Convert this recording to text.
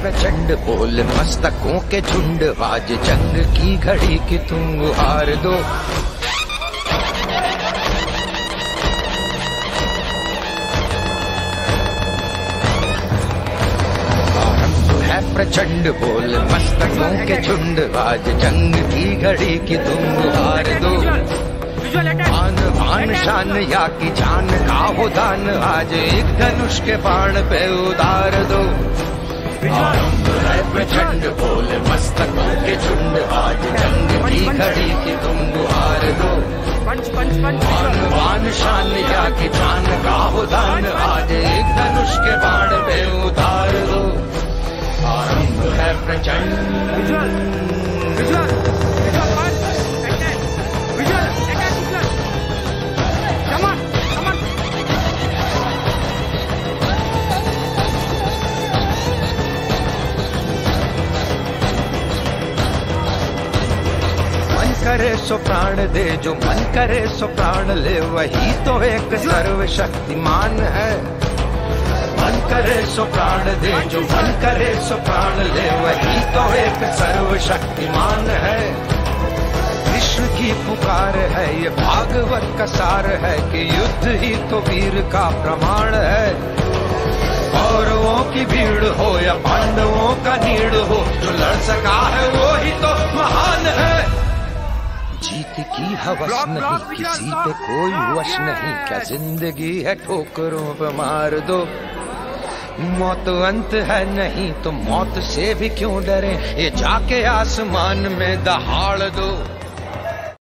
प्रचंड बोल मस्तकों के झुंड, आज जंग की घड़ी की तुम हार दो। प्रचंड बोल मस्तकों के झुंड, आज जंग की घड़ी की तुम हार दो। आन भान शान या की जान का हो दान आज एक धनुष के बाण पे उतार दो। प्रचंड बोल मस्तकों के झुंड आज जंग की घड़ी की तुम गुहार दो मान मान शान या की जान का हो दान आज एक धनुष के बाण पे उतार दो आरंभ है प्रचंड करे सो प्राण दे, जो मन करे सो प्राण ले, वही तो एक सर्वशक्तिमान है। मन करे सो प्राण दे, जो मन करे सो प्राण ले, वही तो एक सर्वशक्तिमान है। विश्व की पुकार है, ये भागवत का सार है कि युद्ध ही तो वीर का प्रमाण है। कौरवों की भीड़ हो या पांडवों का नीड़ हो, जो लड़ सका है वो ही तो जीत की हवस नहीं किसी पे कोई वश नहीं। क्या ज़िंदगी है ठोकरों पे मार दो। मौत अंत है नहीं तो मौत से भी क्यों डरे? ये जाके आसमान में दहाड़ दो।